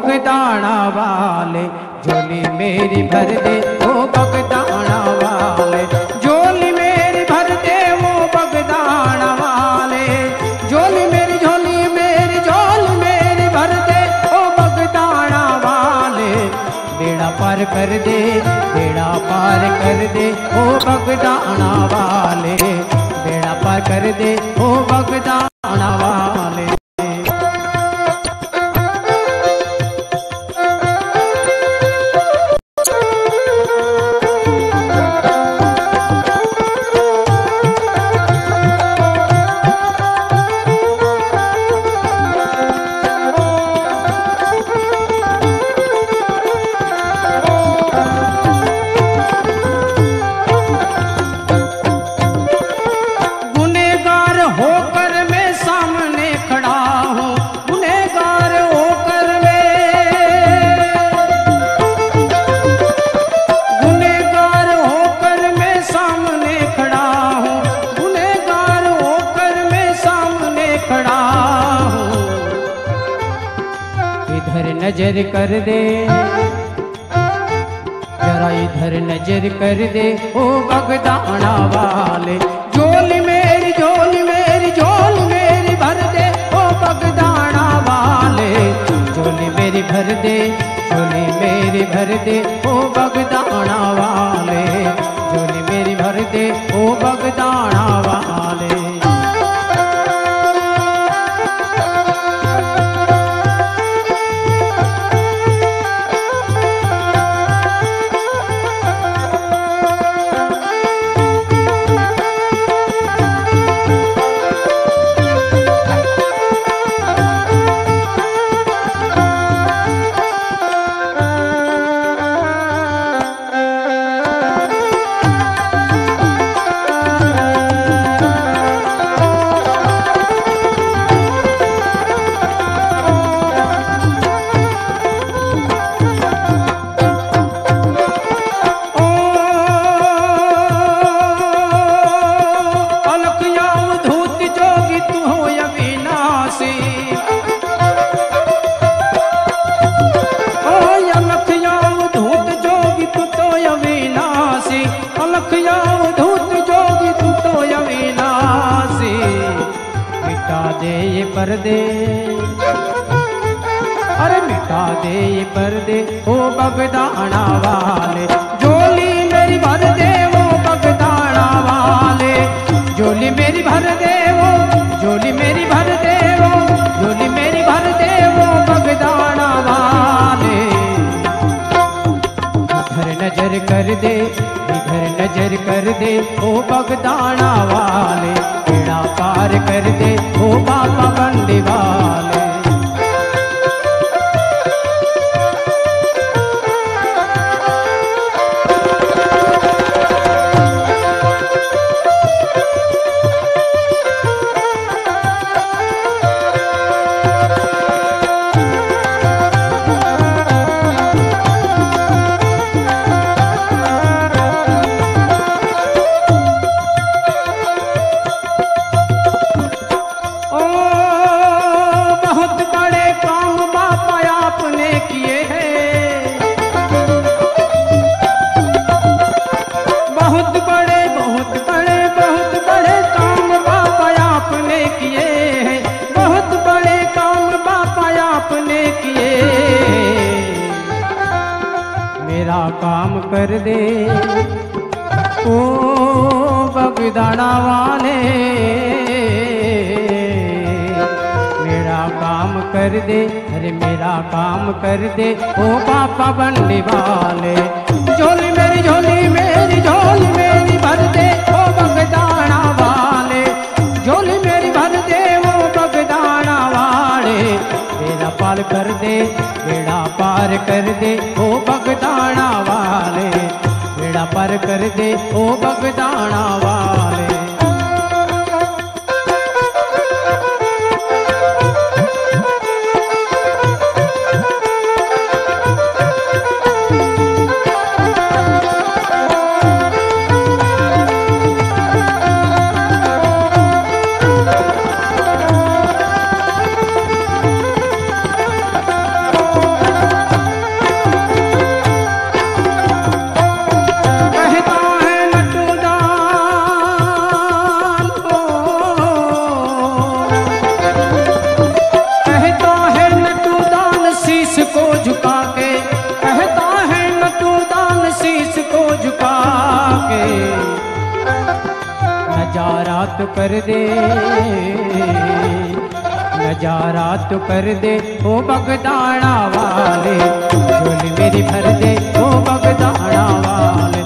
बगदाना वाले, झोली मेरी भर दे, ओ बगदाना वाले। झोली मेरी भर दे वो बगदाना वाले। झोली मेरी झोली मेरी झोली मेरी भर दे, ओ बगदाना वाले। बेड़ा पार कर दे, बेड़ा पार कर दे, ओ बगदाना वाले। बेड़ा पार कर दे, ओ बगदाना नज़र कर दे। जरा इधर नज़र कर दे। ओ बगदाना वाले, झोली मेरी झोली मेरी झोली मेरी भर दे। ओ बगदाना वाले, झोली मेरी भर दे, झोली मेरी भर दे। ओ बगदाना दे ये पर्दे। अरे मिटा दे ये पर्दे, ओ बगदाना वाले। झोली मेरी भर दे वो बगदाना वाले। जोली मेरी भर दे वो झोली मेरी भर दे वो झोली मेरी भर दे वो बगदाना वाले। इधर नज़र कर दे, इधर नज़र कर दे, ओ बगदाना वाले। बेड़ा पार कर दे ओ बाबा बंदी बगदाना वाले। मेरा काम कर दे, अरे मेरा काम कर दे, ओ पापा बंडी वाले। झोली मेरी झोली मेरी झोली मेरी भर दे, ओ बगदाना वाले। झोली मेरी भर दे वो बगदाना वाले। बेड़ा पार कर दे, बेड़ा पार कर दे, ओ बगदाना वाले। बेड़ा पार कर दे, ओ बगदाना वाले। कर दे। नज़ारा तो कर दे, ओ बगदाना वाले। झोली मेरी भर दे, ओ बगदाना वाले।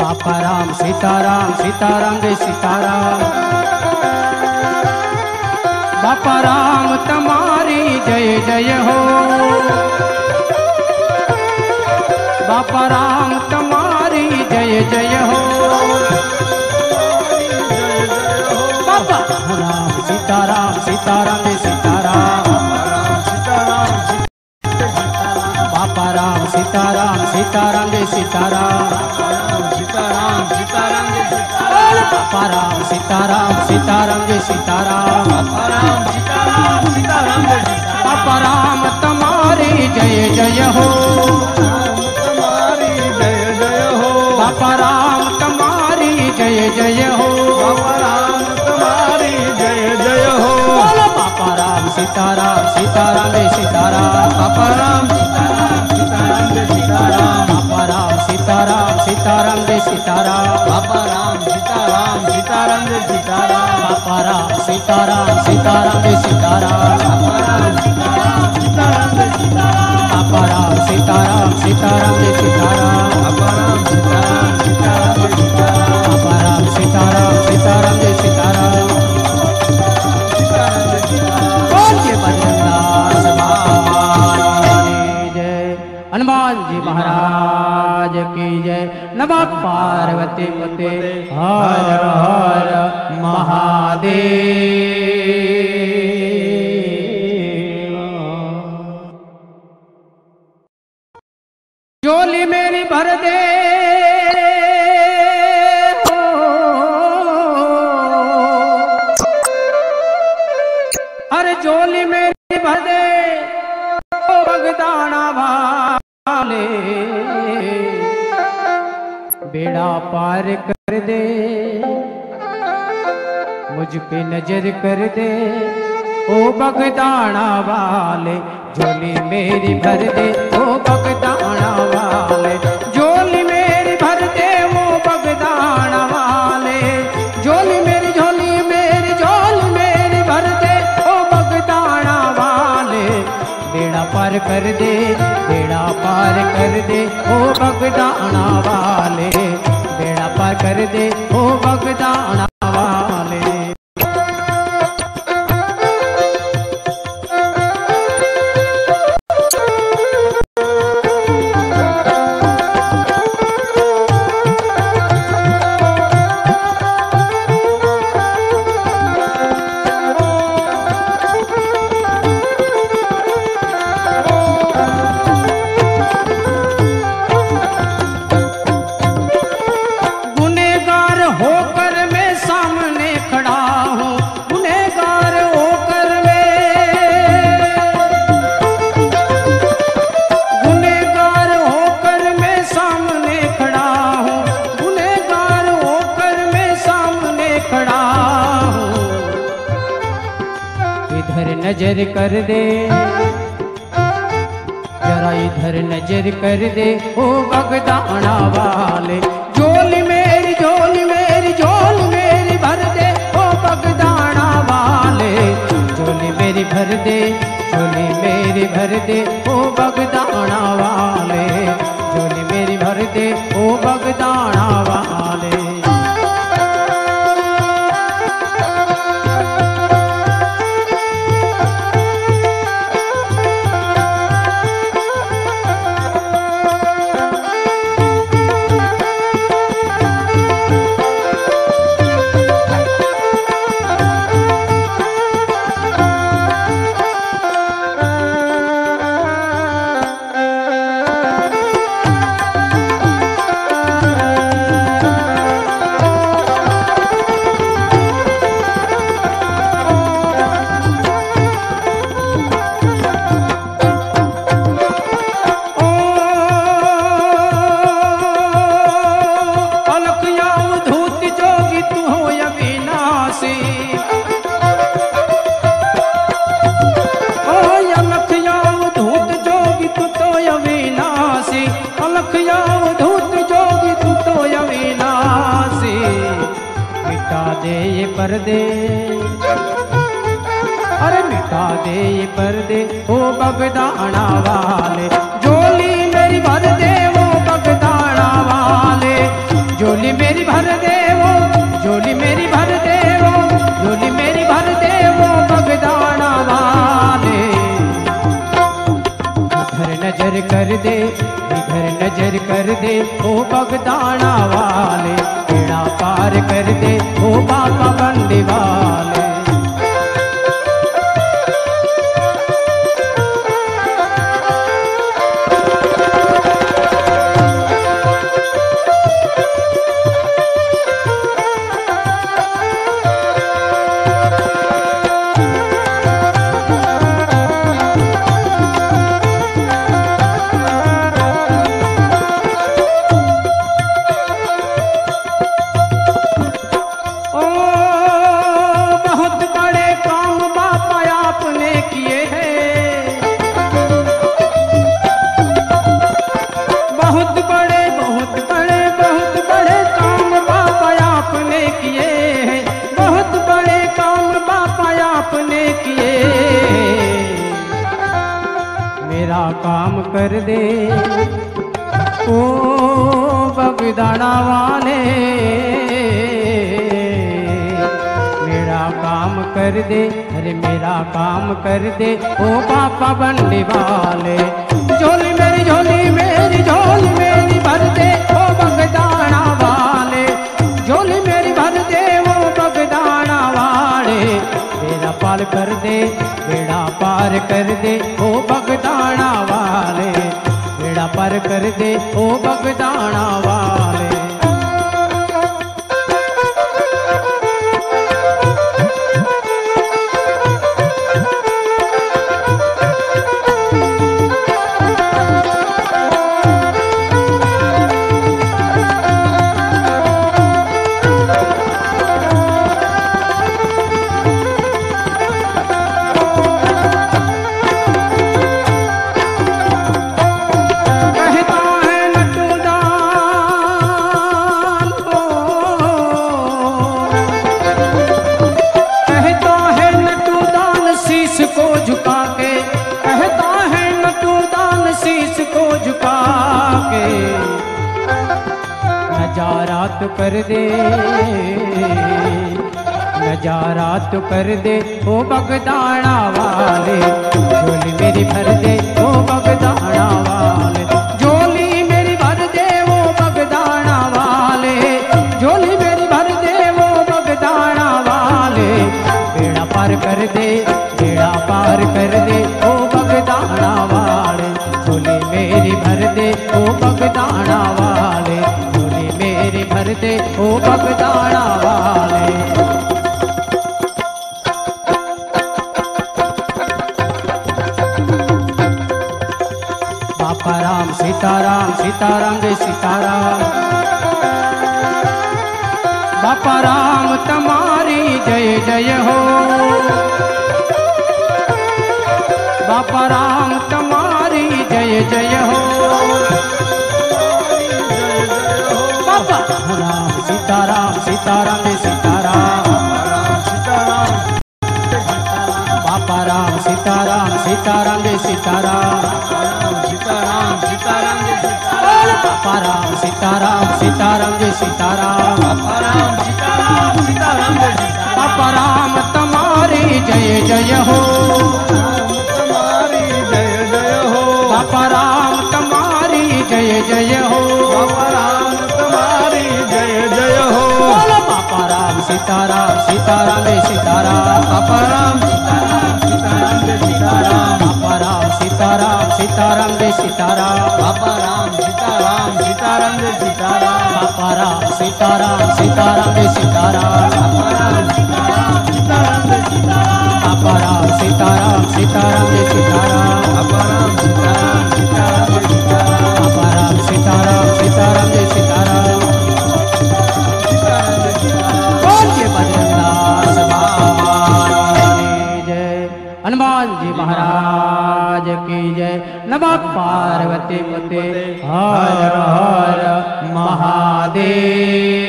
बापा राम सीताराम सीताराम जय सीताराम। बापा राम तुम्हारी जय जय हो। बापा राम तुम्हारी जय जय हो। सीताराम सीताराम सीताराम। बापा राम सीताराम सीताराम। जय सीताराम सीताराम बापा राम सीताराम सीताराम जय सीताराम। बापा राम तुम्हारी जय जय हो। सीताराम सीताराम जय सीताराम बापा राम बापा राम सीताराम सीताराम जय सीताराम बापा राम सीताराम सीताराम जय सीताराम बापा राम सीताराम सीताराम जय सीताराम बापा राम सीताराम सीताराम जय सीताराम बापा राम सीताराम सीताराम जय सीताराम की जय। नम पार्वती पते। हर हर महादेव। झोली मेरी भर दे। नज़र कर दे। ओ बगदाना वाले, झोली मेरी भर दे। ओ बगदाना वाले, झोली मेरी भर दे। वो बगदाना वाले, झोली मेरी झोली मेरी झोली मेरी भर दे। ओ बगदाना वाले, बेड़ा पार कर दे, बेड़ा पार कर दे। ओ बगदाना वाले, बेड़ा पार कर दे। ओ बगदाना नज़र कर दे। जरा इधर नज़र कर दे। ओ बगदाना वाले, झोली मेरी झोली मेरी झोली मेरी भर दे। ओ बगदाना वाले, झोली मेरी भर दे, झोली मेरी भर दे। ओ बगदाना वाले, झोली मेरी भर दे। ओ बगदाना वाले। दे ये पर्दे। अरे मिटा दे ये पर्दे, ओ बगदाना वाले जोली मेरी भर दे वो बगदाना वाले जोली मेरी भर दे वो जोली मेरी भर दे वो जोली मेरी भर दे वो बगदाना वाले इधर नज़र कर दे, इधर नज़र कर दे, ओ बगदाना वाले पार कर दे ओ बाबा बंदी ओ बगदाना वाले मेरा काम कर दे अरे मेरा काम कर दे ओ पापा बंडी वाले झोली मेरी झोली मेरी झोली मेरी भर दे ओ बगदाना वाले झोली मेरी भर दे वो बगदाना वाले बेड़ा पार कर दे बेड़ा पार कर दे ओ बगदाना वाले बेड़ा पार कर दे ओ बगदाना कर दे नज़ारा तो कर दे ओ बगदाना वाले। झोली मेरी भर दे ओ बगदाना वाले। बापा राम तुम्हारी जय जय हो। बापा राम तुम्हारी जय जय हो। बापा। राम सीताराम सीताराम सीताराम। बापा राम, सीताराम सीताराम सीताराम। सीताराम सीताराम बापा राम सीताराम सीताराम सीताराम। राम तुम्हारी जय जय हो। तुम्हारी जय जय हो। बापा राम तुम्हारी जय जय हो। बाबा राम तुम्हारी जय जय हो। बोलो बापा राम सीताराम सीताराम सीताराम। बाबा राम सीताराम सीताराम सीताराम। बापा राम सीताराम सीताराम सीताराम। बाबा राम सीताराम सीताराम सीताराम। बापा राम सीताराम सीताराम सीताराम। सीताराम जय सीताराम बाबा राम सीताराम सीताराम जय सीताराम बापा राम सीताराम सीताराम जय सीताराम हनुमान जी महाराज की जय नमः पार्वती पते हर हर महादेव